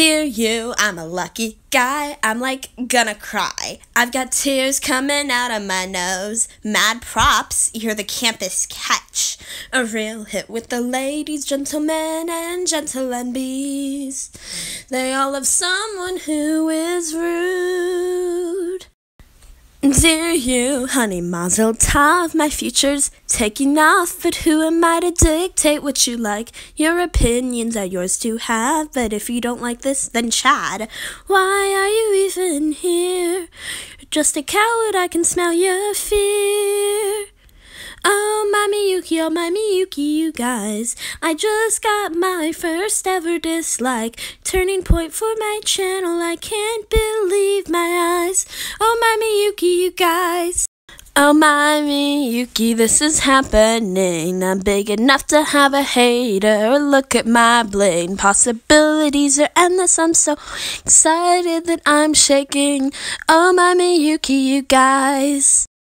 Dear you, I'm a lucky guy. I'm like gonna cry. I've got tears coming out of my nose. Mad props, you're the campus catch. A real hit with the ladies, gentlemen, and gentle bees. They all love someone who is rude. Dear you, honey mazel tov, my future's taking off, but who am I to dictate what you like? Your opinions are yours to have, but if you don't like this, then Chad, why are you even here? You're just a coward, I can smell your fear. Oh, my Miyuki, oh, my Miyuki, you guys. I just got my first ever dislike. Turning point for my channel, I can't believe you guys. Oh, my Miyuki, this is happening. I'm big enough to have a hater. Look at my bling. Possibilities are endless. I'm so excited that I'm shaking. Oh, my Miyuki, you guys.